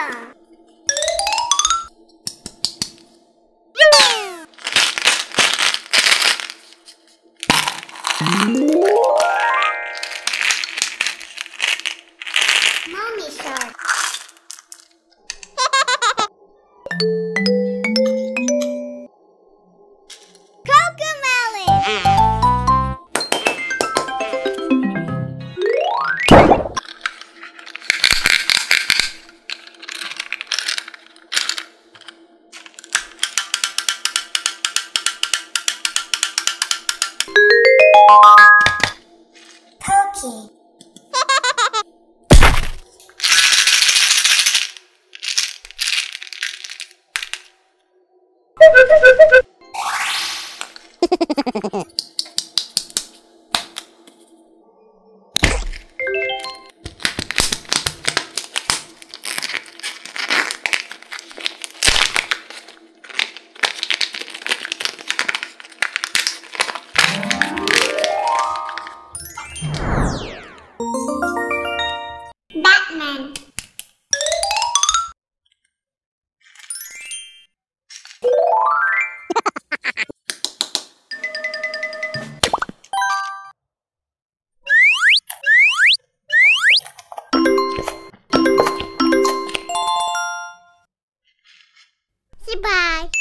吧。猫咪事。し。Ha ha ha ha ha! Goodbye.